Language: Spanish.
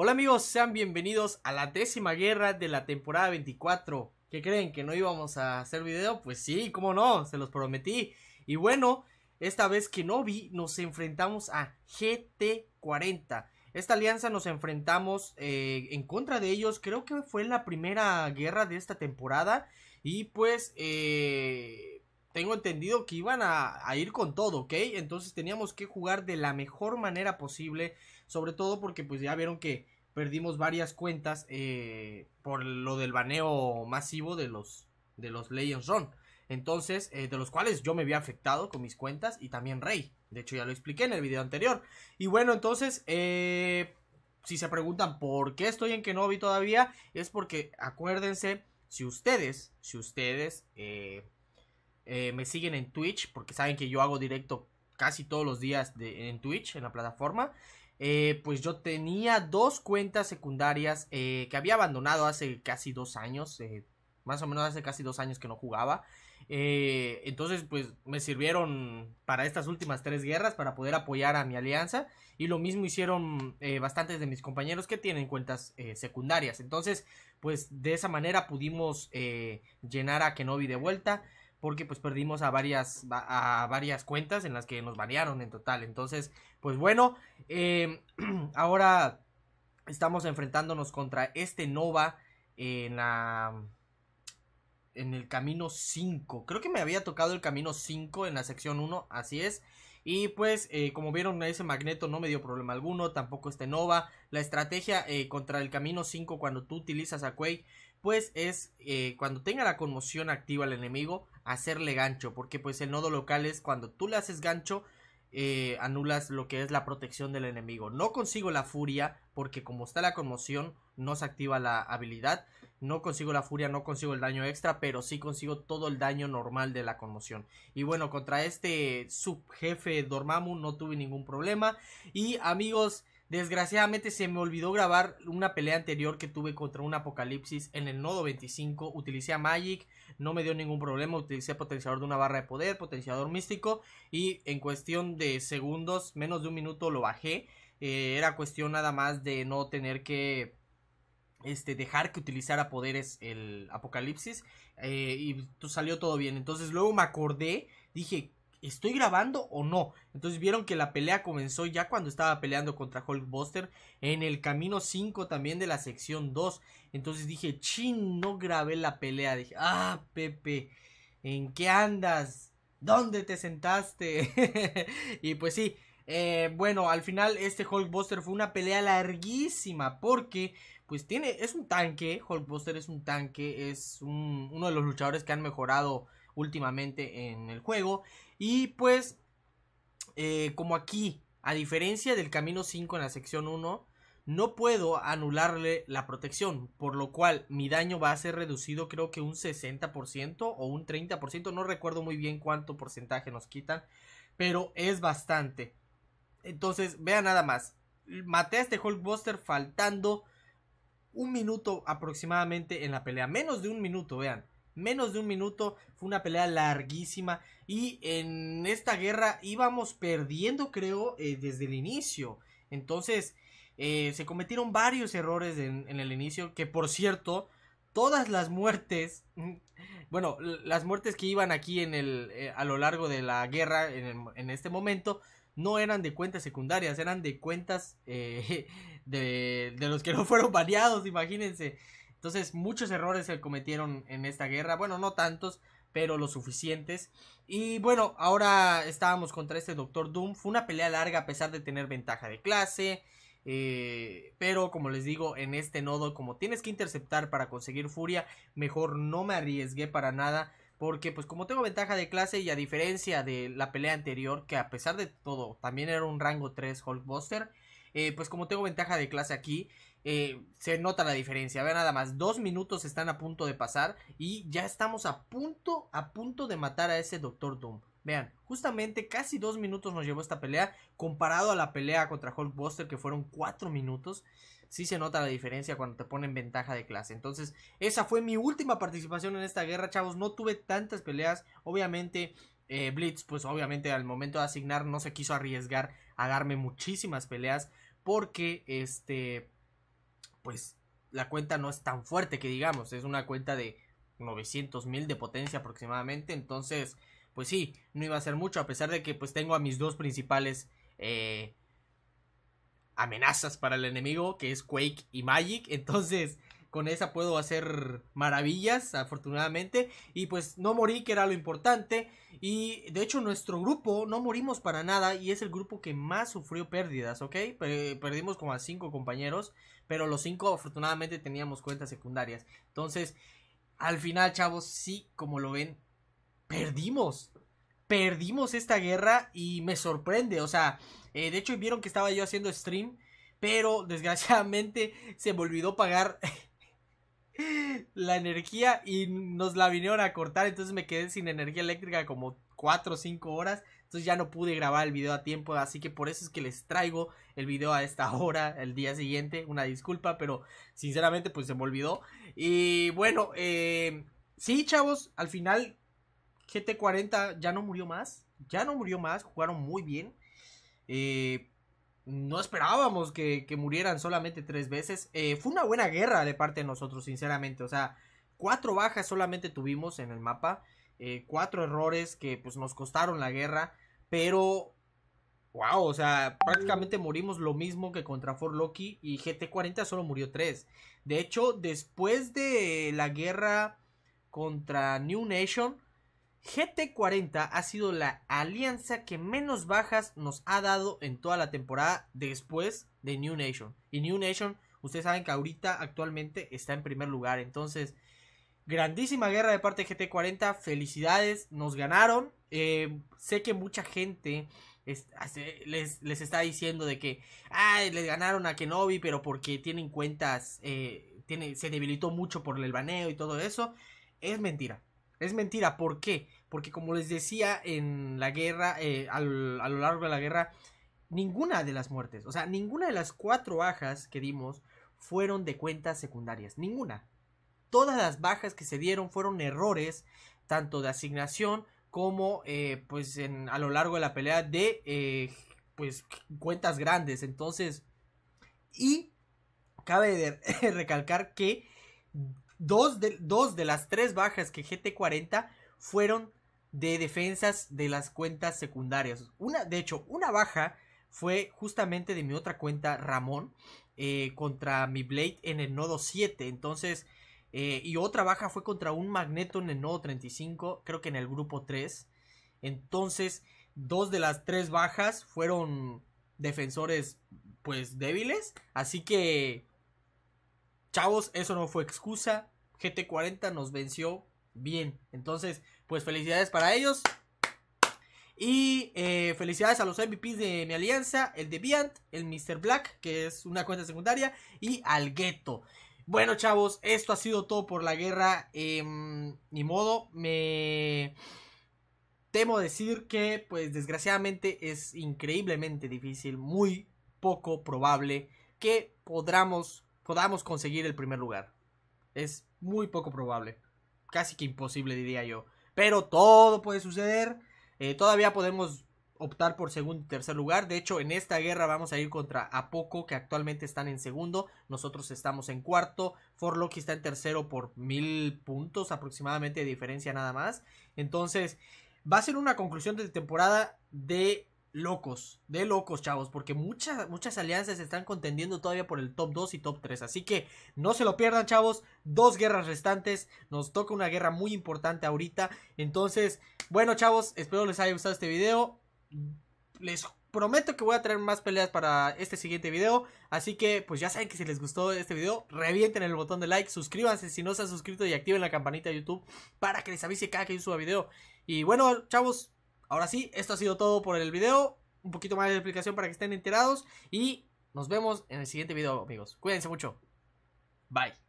Hola amigos, sean bienvenidos a la décima guerra de la temporada 24. ¿Qué creen? ¿Que no íbamos a hacer video? Pues sí, cómo no, se los prometí. Y bueno, esta vez que no vi, nos enfrentamos a GT40. Esta alianza nos enfrentamos eh, en contra de ellos, creo que fue la primera guerra de esta temporada. Y pues eh, tengo entendido que iban a, a, ir con todo, ¿ok? Entonces teníamos que jugar de la mejor manera posible. Sobre todo porque pues ya vieron que perdimos varias cuentas eh, por lo del baneo masivo de los, de los Legends Run. Entonces, eh, de los cuales yo me había afectado con mis cuentas y también Rey. De hecho, ya lo expliqué en el video anterior. Y bueno, entonces, eh, si se preguntan por qué estoy en Kenobi todavía, es porque acuérdense, si ustedes, si ustedes me siguen en Twitch, porque saben que yo hago directo casi todos los días de, en Twitch, en la plataforma. Eh, pues yo tenía dos cuentas secundarias eh, que había abandonado hace casi dos años, eh, más o menos hace casi dos años que no jugaba. entonces, pues me sirvieron para estas últimas tres guerras para poder apoyar a mi alianza. Y lo mismo hicieron bastantes de mis compañeros que tienen cuentas secundarias. Entonces, pues de esa manera pudimos llenar a Kenobi de vuelta porque pues perdimos a varias, a varias cuentas en las que nos variaron en total. Entonces, pues bueno, em, ahora estamos enfrentándonos contra este Nova en la... En el camino 5. Creo que me había tocado el camino 5 en la sección 1. Así es. Y pues, eh, como vieron, ese Magneto no me dio problema alguno. Tampoco este Nova. La estrategia eh, contra el camino 5 cuando tú utilizas a Quake. Pues es eh, cuando tenga la conmoción activa al enemigo hacerle gancho, porque pues el nodo local es cuando tú le haces gancho, anulas lo que es la protección del enemigo. No consigo la furia, porque como está la conmoción, no se activa la habilidad. No consigo la furia, no consigo el daño extra, pero sí consigo todo el daño normal de la conmoción. Y bueno, contra este subjefe Dormammu no tuve ningún problema. Y amigos, Desgraciadamente se me olvidó grabar una pelea anterior que tuve contra un apocalipsis en el nodo 25. Utilicé a Magic, no me dio ningún problema. Utilicé potenciador de una barra de poder, potenciador místico. Y en cuestión de segundos, menos de un minuto lo bajé. Eh, era cuestión nada más de no tener que este, dejar que utilizara poderes el apocalipsis. Eh, y salió todo bien. Entonces luego me acordé, dije, ¿estoy grabando o no? Entonces vieron que la pelea comenzó ya cuando estaba peleando contra Hulkbuster en el camino 5 también de la sección 2. Entonces dije, chin, no grabé la pelea. Dije, ah, Pepe, ¿en qué andas? ¿Dónde te sentaste? y pues sí, eh, bueno, al final este Hulkbuster fue una pelea larguísima porque pues tiene, es un tanque, Hulkbuster es un tanque, es uno de los luchadores que han mejorado últimamente en el juego. Y pues, eh, como aquí, a diferencia del camino 5 en la sección 1, no puedo anularle la protección, por lo cual mi daño va a ser reducido creo que un 60% o un 30%, no recuerdo muy bien cuánto porcentaje nos quitan, pero es bastante. Entonces, vean nada más, maté a este Hulkbuster faltando un minuto aproximadamente en la pelea, menos de un minuto, vean. Menos de un minuto, fue una pelea larguísima. Y en esta guerra íbamos perdiendo creo eh, desde el inicio. Entonces eh, se cometieron varios errores en, el inicio que por cierto todas las muertes, bueno, las muertes que iban aquí en el, eh, a lo largo de la guerra en, este momento, no eran de cuentas secundarias, eran de cuentas de, de, los que no fueron variados, imagínense. Entonces, muchos errores se cometieron en esta guerra. Bueno, no tantos, pero lo suficientes. Y bueno, ahora estábamos contra este Doctor Doom. Fue una pelea larga a pesar de tener ventaja de clase. Eh, pero como les digo, en este nodo, como tienes que interceptar para conseguir furia, mejor no me arriesgué para nada. Porque pues como tengo ventaja de clase y a diferencia de la pelea anterior, que a pesar de todo también era un rango 3 Hulkbuster, eh, pues como tengo ventaja de clase aquí, eh, se nota la diferencia. Vean nada más, dos minutos están a punto de pasar y ya estamos a punto, a punto de matar a ese Doctor Doom. Vean, justamente casi dos minutos nos llevó esta pelea comparado a la pelea contra Hulkbuster que fueron cuatro minutos. Sí se nota la diferencia cuando te ponen ventaja de clase. Entonces, esa fue mi última participación en esta guerra, chavos. No tuve tantas peleas. Obviamente, eh, Blitz, pues obviamente al momento de asignar no se quiso arriesgar a darme muchísimas peleas. Porque, este, pues la cuenta no es tan fuerte que digamos, es una cuenta de 900 mil de potencia aproximadamente, entonces pues sí, no iba a ser mucho, a pesar de que pues tengo a mis dos principales eh, amenazas para el enemigo, que es Quake y Magic, entonces con esa puedo hacer maravillas, afortunadamente. Y pues no morí, que era lo importante. Y de hecho nuestro grupo no morimos para nada y es el grupo que más sufrió pérdidas, ¿ok? Perdimos como a cinco compañeros, pero los cinco afortunadamente teníamos cuentas secundarias. Entonces, al final, chavos, sí, como lo ven, perdimos. Perdimos esta guerra y me sorprende, o sea, eh, de hecho vieron que estaba yo haciendo stream, pero desgraciadamente se me olvidó pagar la energía y nos la vinieron a cortar, entonces me quedé sin energía eléctrica como 4 o 5 horas, entonces ya no pude grabar el video a tiempo, así que por eso es que les traigo el video a esta hora, el día siguiente, una disculpa, pero sinceramente pues se me olvidó. Y bueno, eh, sí chavos, al final GT40 ya no murió más, ya no murió más, jugaron muy bien. Eh, no esperábamos que, murieran solamente tres veces. Eh, fue una buena guerra de parte de nosotros, sinceramente. O sea, cuatro bajas solamente tuvimos en el mapa. Eh, cuatro errores que pues nos costaron la guerra. Pero, wow, o sea, prácticamente morimos lo mismo que contra Fort Loki. Y GT40 solo murió tres. De hecho, después de la guerra contra New Nation GT40 ha sido la alianza que menos bajas nos ha dado en toda la temporada después de New Nation. Y New Nation, ustedes saben que ahorita actualmente está en primer lugar. Entonces, grandísima guerra de parte de GT40. Felicidades, nos ganaron. Eh, sé que mucha gente les, está diciendo de que ay, les ganaron a Kenobi, pero porque tienen cuentas, eh, se debilitó mucho por el baneo y todo eso. Es mentira. Es mentira, ¿por qué? Porque como les decía en la guerra, eh, a lo largo de la guerra, ninguna de las muertes, o sea, ninguna de las cuatro bajas que dimos fueron de cuentas secundarias, ninguna. Todas las bajas que se dieron fueron errores, tanto de asignación como eh, pues en, a lo largo de la pelea de eh, pues cuentas grandes. Entonces, y cabe recalcar que Dos de, dos de las tres bajas que GT40 fueron de defensas de las cuentas secundarias. Una, de hecho, una baja fue justamente de mi otra cuenta Ramón eh, contra mi Blade en el nodo 7. Entonces, eh, y otra baja fue contra un Magneto en el nodo 35, creo que en el grupo 3. Entonces, dos de las tres bajas fueron defensores pues débiles. Así que Chavos, eso no fue excusa. GT40 nos venció bien. Entonces, pues felicidades para ellos. Y eh, felicidades a los MVPs de mi alianza, el Deviant, el Mr. Black, que es una cuenta secundaria, y al Ghetto. Bueno, chavos, esto ha sido todo por la guerra. Em, ni modo, me temo decir que, pues desgraciadamente, es increíblemente difícil, muy poco probable que podamos podamos conseguir el primer lugar. Es muy poco probable. Casi que imposible, diría yo. Pero todo puede suceder. Eh, todavía podemos optar por segundo y tercer lugar. De hecho, en esta guerra vamos a ir contra Apoco, que actualmente están en segundo. Nosotros estamos en cuarto. Forloki está en tercero por mil puntos aproximadamente de diferencia nada más. Entonces, va a ser una conclusión de temporada de locos, de locos, chavos, porque muchas, muchas alianzas están contendiendo todavía por el top 2 y top 3. Así que no se lo pierdan, chavos. Dos guerras restantes. Nos toca una guerra muy importante ahorita. Entonces, bueno, chavos, espero les haya gustado este video. Les prometo que voy a traer más peleas para este siguiente video. Así que, pues ya saben que si les gustó este video, revienten el botón de like, suscríbanse si no se han suscrito y activen la campanita de YouTube para que les avise cada que yo suba video. Y bueno, chavos, Ahora sí, esto ha sido todo por el video. Un poquito más de explicación para que estén enterados. Y nos vemos en el siguiente video, amigos. Cuídense mucho. Bye.